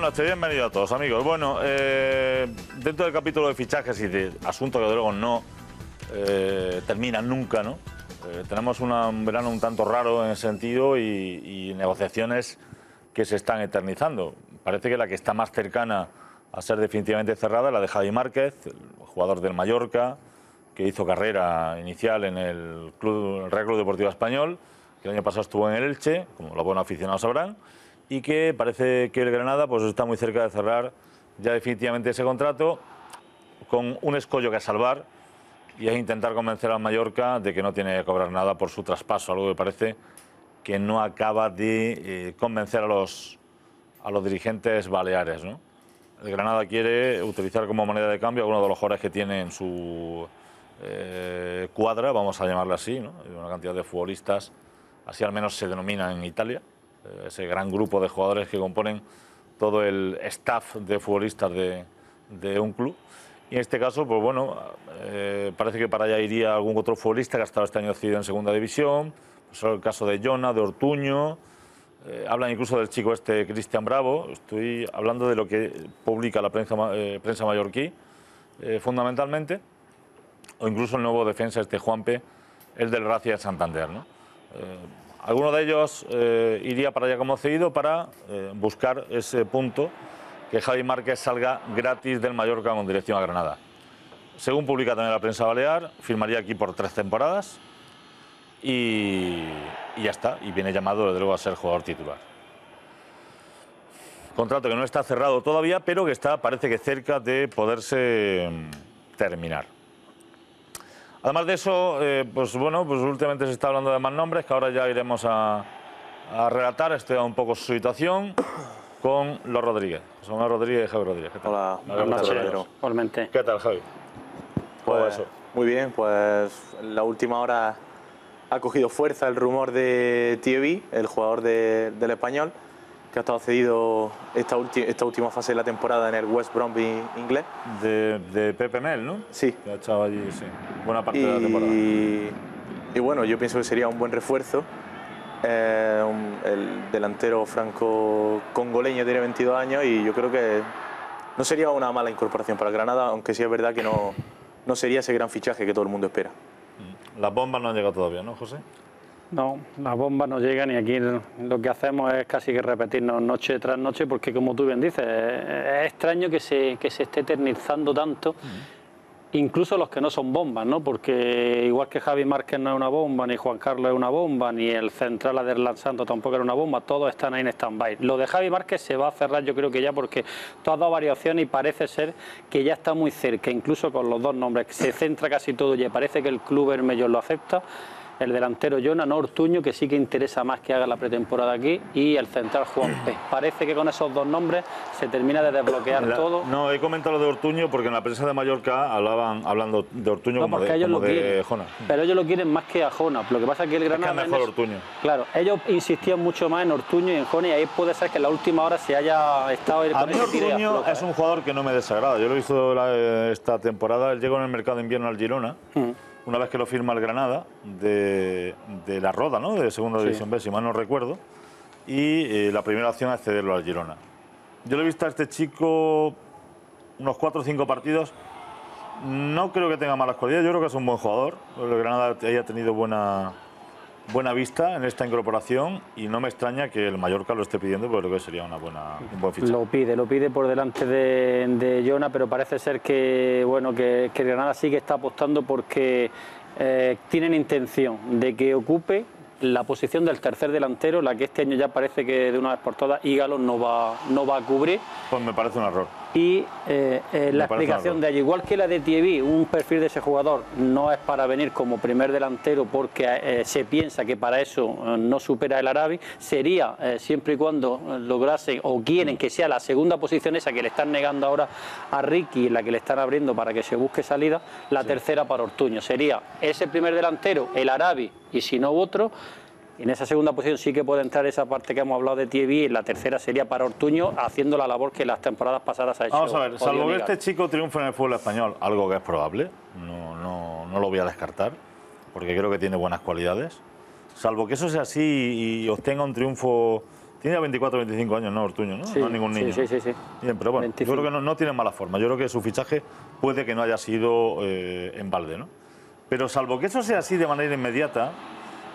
Buenas noches, bienvenidos a todos, amigos. Bueno, eh, dentro del capítulo de fichajes y de asuntos que luego no eh, terminan nunca, ¿no? Eh, tenemos una- un verano un tanto raro en ese sentido y, y negociaciones que se están eternizando. Parece que la que está más cercana a ser definitivamente cerrada es la de Javi Márquez, el jugador del Mallorca, que hizo carrera inicial en el Club el Real Club Deportivo Español, que el año pasado estuvo en el Elche, como los buenos aficionados sabrán, y que parece que el Granada pues, está muy cerca de cerrar ya definitivamente ese contrato con un escollo que salvar y es intentar convencer al Mallorca de que no tiene que cobrar nada por su traspaso, algo que parece que no acaba de eh, convencer a los, a los dirigentes baleares. ¿no? El Granada quiere utilizar como moneda de cambio a algunos de los jugadores que tiene en su eh, cuadra, vamos a llamarla así, ¿no? Una cantidad de futbolistas, así al menos se denomina en Italia, ese gran grupo de jugadores que componen todo el staff de futbolistas de, un club. Y en este caso, pues bueno, eh, parece que para allá iría algún otro futbolista que ha estado este año cedido en segunda división, pues el caso de Jona, de Ortuño, eh, hablan incluso del chico este Cristian Bravo, estoy hablando de lo que publica la prensa, eh, prensa mallorquí, eh, fundamentalmente, o incluso el nuevo defensa este Juanpe, el del Racing de Santander. ¿no? Alguno de ellos eh, iría para allá como cedido para eh, buscar ese punto que Javi Márquez salga gratis del Mallorca con dirección a Granada. Según publica también la prensa balear, firmaría aquí por tres temporadas y, y ya está. Y viene llamado, desde luego, a ser jugador titular. Contrato que no está cerrado todavía, pero que está, parece que cerca de poderse mm, terminar. Además de eso, eh, pues bueno, pues últimamente se está hablando de más nombres, que ahora ya iremos a, a relatar, este un poco su situación con los Rodríguez. Manuel Rodríguez y Javi Rodríguez. ¿Qué tal? Hola, Buenas noches. Igualmente. ¿Qué tal, Javi? ¿Cómo va Pues, eso? muy bien, pues la última hora ha cogido fuerza el rumor de Thierry, el jugador de- del español, que ha estado cedido esta, esta última fase de la temporada en el West Bromwich inglés. De, de Pepe Mel, ¿no? Sí. Que ha echado allí, sí, buena parte de la temporada. Y, y bueno, yo pienso que sería un buen refuerzo. Eh, un- el delantero franco-congoleño tiene 22 años y yo creo que no sería una mala incorporación para Granada, aunque sí es verdad que no, no sería ese gran fichaje que todo el mundo espera. Las bombas no han llegado todavía, ¿no, José? No, las bombas no llegan y aquí lo que hacemos es casi que repetirnos noche tras noche porque como tú bien dices, es extraño que se, que se esté eternizando tanto, incluso los que no son bombas, ¿no? Porque igual que Javi Márquez no es una bomba, ni Juan Carlos es una bomba, ni el central Aderlan Santos tampoco era una bomba, todos están ahí en stand-by. Lo de Javi Márquez se va a cerrar yo creo que ya porque tú has dado variaciones y parece ser que ya está muy cerca, incluso con los dos nombres, se centra casi todo y parece que el club Bermellón lo acepta. El delantero Jonah, no Ortuño, que sí que interesa más que haga la pretemporada aquí, y el central Juan P. Parece que con esos dos nombres se termina de desbloquear La- todo. No, he comentado lo de Ortuño porque en la prensa de Mallorca hablaban hablando de Ortuño No, como de, ellos como lo de. Jona. Pero ellos lo quieren más que a Jona. Lo que pasa es que el Granada. mejor en eso- Ortuño. Claro, ellos insistían mucho más en Ortuño y en Jona, y ahí puede ser que en la última hora se haya estado A mí Ortuño es ¿eh? un jugador que no me desagrada. Yo lo he visto la- esta temporada. Él llegó en el mercado de invierno al Girona, Mm. Una vez que lo firma el Granada, de, de la Roda, ¿no? De segunda Sí. división B, si mal no recuerdo. Y eh, la primera opción es cederlo al Girona. Yo le he visto a este chico unos cuatro o cinco partidos. No creo que tenga malas cualidades, yo creo que es un buen jugador. El Granada haya tenido buena, buena vista en esta incorporación y no me extraña que el Mallorca lo esté pidiendo porque creo que sería una buena, un buen fichaje. Lo pide, lo pide por delante de, de Jona, pero parece ser que bueno que, Granada sí que está apostando porque eh, tienen intención de que ocupe la posición del tercer delantero, la que este año ya parece que de una vez por todas Ígalo no va, no va a cubrir. Pues me parece un error. Y eh, eh, la explicación algo. de allí, igual que la de Thierry, un perfil de ese jugador no es para venir como primer delantero porque eh, se piensa que para eso no supera el Arabi, sería siempre y cuando lograsen o quieren que sea la segunda posición esa que le están negando ahora a Ricky, la que le están abriendo para que se busque salida, la tercera para Ortuño. Sería ese primer delantero, el Arabi, y si no otro, en esa segunda posición sí que puede entrar esa parte que hemos hablado de Thierry y la tercera sería para Ortuño haciendo la labor que las temporadas pasadas ha hecho. Vamos a ver, salvo que este chico triunfe en el fútbol español, algo que es probable, no, no, no lo voy a descartar, porque creo que tiene buenas cualidades. Salvo que eso sea así y obtenga un triunfo Tiene 24 25 años, ¿no, Ortuño? ¿no? Sí, no es ningún niño. sí, sí, sí. Bien, pero bueno, 25. yo creo que no, no tiene mala forma. Yo creo que su fichaje puede que no haya sido eh, en balde, ¿no? Pero salvo que eso sea así de manera inmediata,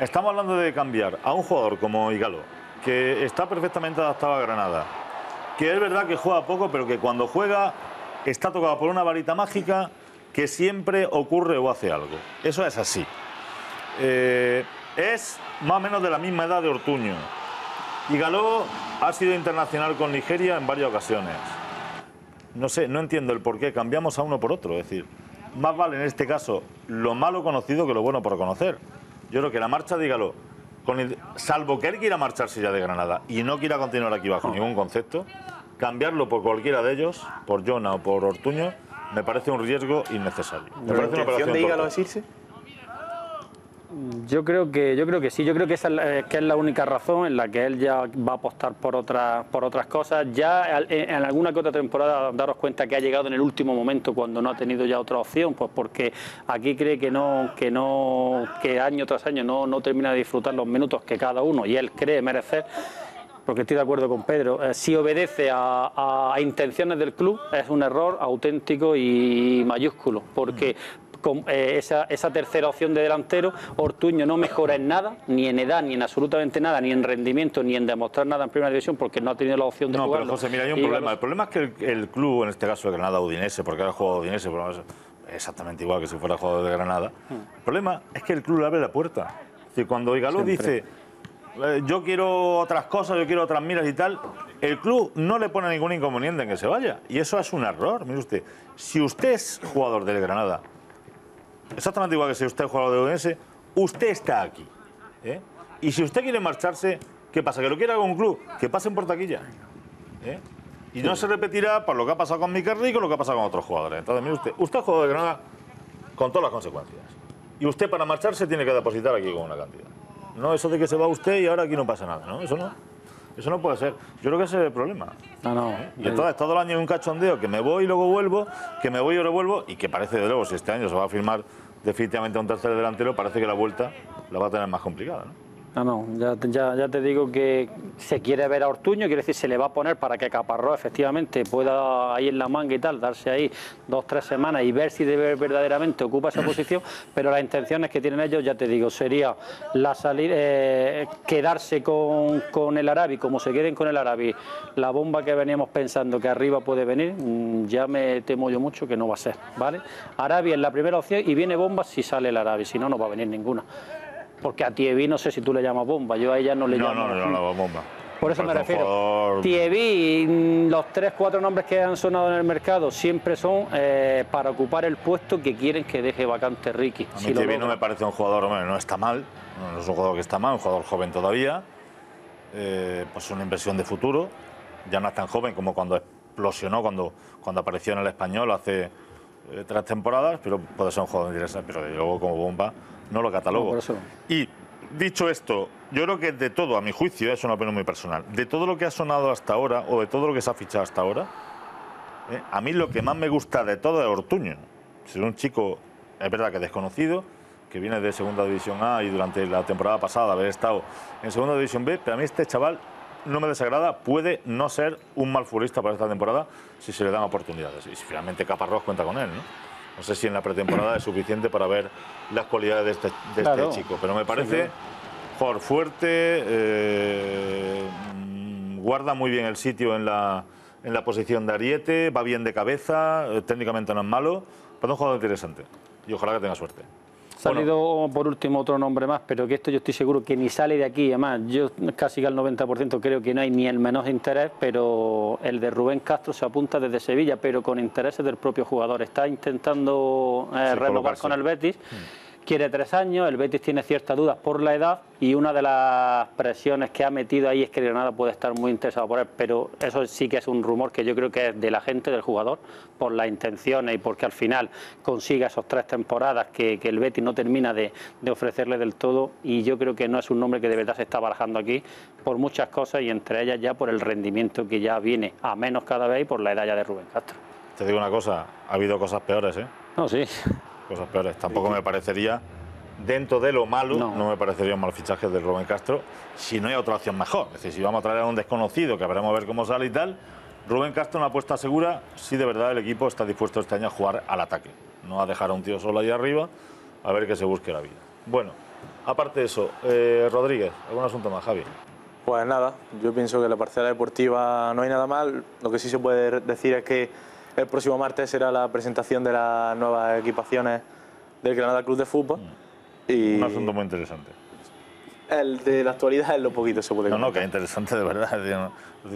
estamos hablando de cambiar a un jugador como Igalo, que está perfectamente adaptado a Granada, que es verdad que juega poco, pero que cuando juega está tocado por una varita mágica que siempre ocurre o hace algo. Eso es así. Eh, es más o menos de la misma edad de Ortuño. Y ha sido internacional con Nigeria en varias ocasiones. No sé, no entiendo el por qué cambiamos a uno por otro. Es decir, más vale en este caso lo malo conocido que lo bueno por conocer. Yo creo que la marcha de Galó, con el- salvo que él quiera marcharse ya de Granada y no quiera continuar aquí bajo ningún concepto, cambiarlo por cualquiera de ellos, por Jona o por Ortuño, me parece un riesgo innecesario. Me ¿La parece una intención operación de es irse? Yo creo que yo creo que sí, yo creo que esa es la, que es la única razón en la que él ya va a apostar por otras por otras cosas. Ya en alguna que otra temporada daros cuenta que ha llegado en el último momento cuando no ha tenido ya otra opción, pues porque aquí cree que no que no que año tras año no, no termina de disfrutar los minutos que cada uno y él cree merecer. Porque estoy de acuerdo con Pedro, eh, si obedece a, a intenciones del club es un error auténtico y mayúsculo, porque con eh, esa, esa tercera opción de delantero, Ortuño no mejora en nada, ni en edad, ni en absolutamente nada, ni en rendimiento, ni en demostrar nada en primera división, porque no ha tenido la opción de No, pero. José, mira, hay un Y problema. El problema es que el, el club, en este caso el Granada Udinese, porque ahora juega Udinese, pero es exactamente igual que si fuera jugador de Granada. El problema es que el club le abre la puerta. Es decir, cuando Igaló dice, eh, yo quiero otras cosas, yo quiero otras miras y tal, el club no le pone ningún inconveniente en que se vaya. Y eso es un error. Mire usted, si usted es jugador del Granada, exactamente igual que si usted es jugador de Udinese, usted está aquí. ¿eh? Y si usted quiere marcharse, ¿qué pasa? ¿Que lo quiera con un club? Que pasen por taquilla. ¿eh? Y no se repetirá por lo que ha pasado con Miquel Rico, lo que ha pasado con otros jugadores. Entonces, mire usted, usted es jugador de Granada con todas las consecuencias. Y usted para marcharse tiene que depositar aquí con una cantidad. No eso de que se va usted y ahora aquí no pasa nada, ¿no? Eso no. Eso no puede ser. Yo creo que ese es el problema. No, no. Y entonces todo el año hay un cachondeo que me voy y luego vuelvo, que me voy y ahora vuelvo, y que parece de luego, si este año se va a firmar definitivamente un tercer delantero, parece que la vuelta la va a tener más complicada. ¿no? No, no, ya, ya, ya te digo que se quiere ver a Ortuño, quiere decir, se le va a poner para que Caparrós efectivamente pueda ahí en la manga y tal, darse ahí dos, tres semanas y ver si de- verdaderamente ocupa esa posición, pero las intenciones que tienen ellos, ya te digo, sería la salida, eh, quedarse con, con el Arabi, como se queden con el Arabi, la bomba que veníamos pensando que arriba puede venir, mm, ya me temo yo mucho que no va a ser, ¿vale? Arabi es la primera opción y viene bomba si sale el Arabi, si no, no va a venir ninguna. Porque a Tievi no sé si tú le llamas bomba, yo a ella no le No, llamo. no, no, no, bomba. Por eso me refiero. jugador- Tievi, mm, los tres, cuatro nombres que han sonado en el mercado siempre son eh, para ocupar el puesto que quieren que deje vacante Ricky. A mí Si Tievi no me parece un jugador, hombre, no está mal, no es un jugador que está mal, un jugador joven todavía, eh, pues una inversión de futuro, ya no es tan joven como cuando explosionó, cuando, cuando apareció en el español hace eh, tres temporadas, pero puede ser un jugador interesante, pero luego como bomba no lo catalogo. No. Y dicho esto, yo creo que de todo, a mi juicio, es una opinión muy personal, de todo lo que ha sonado hasta ahora o de todo lo que se ha fichado hasta ahora, ¿eh? A mí lo que más me gusta de todo es Ortuño. Es un chico, es verdad que desconocido, que viene de Segunda División A y durante la temporada pasada haber estado en Segunda División B, pero a mí este chaval no me desagrada, puede no ser un mal futbolista para esta temporada si se le dan oportunidades. Y si finalmente Caparrós cuenta con él, ¿no? No sé si en la pretemporada es suficiente para ver las cualidades de este, de este chico, pero me parece jugador fuerte, eh, guarda muy bien el sitio en la, en la posición de Ariete, va bien de cabeza, eh, técnicamente no es malo, pero es un jugador interesante y ojalá que tenga suerte. Ha salido por último otro nombre más, pero que esto yo estoy seguro que ni sale de aquí. Además, yo casi que al 90% creo que no hay ni el menos interés, pero el de Rubén Castro se apunta desde Sevilla, pero con intereses del propio jugador. Está intentando eh, renovar con el Betis. Quiere tres años, el Betis tiene ciertas dudas por la edad y una de las presiones que ha metido ahí es que Granada puede estar muy interesado por él, pero eso sí que es un rumor que yo creo que es de la gente, del jugador, por las intenciones y porque al final consiga esos tres temporadas que, que el Betis no termina de, de ofrecerle del todo y yo creo que no es un nombre que de verdad se está barajando aquí por muchas cosas y entre ellas ya por el rendimiento que ya viene a menos cada vez y por la edad ya de Rubén Castro. Te digo una cosa, ha habido cosas peores, ¿eh? No, sí. Cosas peores. Tampoco me parecería dentro de lo malo, no, No. me parecería un mal fichaje de Rubén Castro si no hay otra opción mejor. Es decir, si vamos a traer a un desconocido, que veremos a ver cómo sale y tal, Rubén Castro una apuesta segura si de verdad el equipo está dispuesto este año a jugar al ataque, no a dejar a un tío solo ahí arriba a ver que se busque la vida. Bueno, aparte de eso, eh, Rodríguez, ¿algún asunto más, Javi? Pues nada, yo pienso que la parcela deportiva no hay nada mal. Lo que sí se puede decir es que el próximo martes será la presentación de las nuevas equipaciones del Granada Club de Fútbol. Y Un asunto muy interesante. el de la actualidad es lo poquito que se puede No, no, que es interesante de verdad, es decir,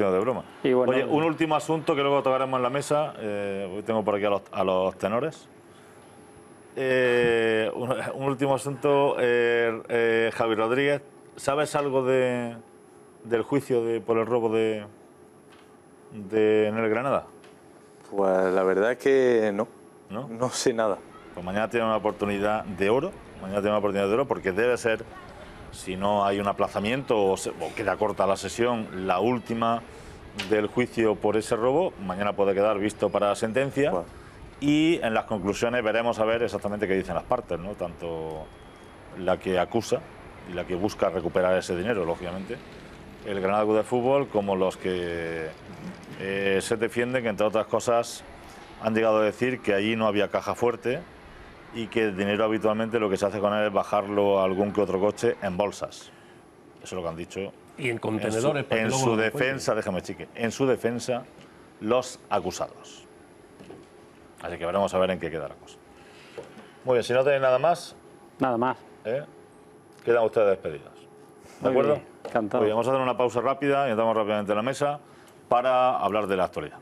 no de broma. Y bueno, Oye, un último asunto que luego tocaremos en la mesa. eh, hoy tengo por aquí a los, a los tenores. Eh, un, un último asunto, eh, eh, Javi Rodríguez. ¿Sabes algo de, del juicio de, por el robo de, de en el Granada? Pues la verdad es que no, ¿No? no sé nada. Pues mañana tiene una oportunidad de oro. Mañana tiene una oportunidad de oro porque debe ser, si no hay un aplazamiento o, se- o queda corta la sesión, la última del juicio por ese robo. Mañana puede quedar visto para sentencia. Bueno. Y en las conclusiones veremos a ver exactamente qué dicen las partes, ¿no? Tanto la que acusa y la que busca recuperar ese dinero, lógicamente, el Granada de Fútbol, como los que eh, se defienden, que entre otras cosas han llegado a decir que allí no había caja fuerte y que el dinero habitualmente lo que se hace con él es bajarlo a algún que otro coche en bolsas. Eso es lo que han dicho. Y en En su, contenedores. en luego su lo encuentren. defensa, déjame chique, en su defensa, los acusados. Así que veremos a ver en qué queda la cosa. Muy bien, si no tenéis nada más, Nada más. ¿eh? quedan ustedes despedidos. ¿De Muy acuerdo? bien, encantado. Muy bien, vamos a hacer una pausa rápida y entramos rápidamente en la mesa para hablar de la actualidad.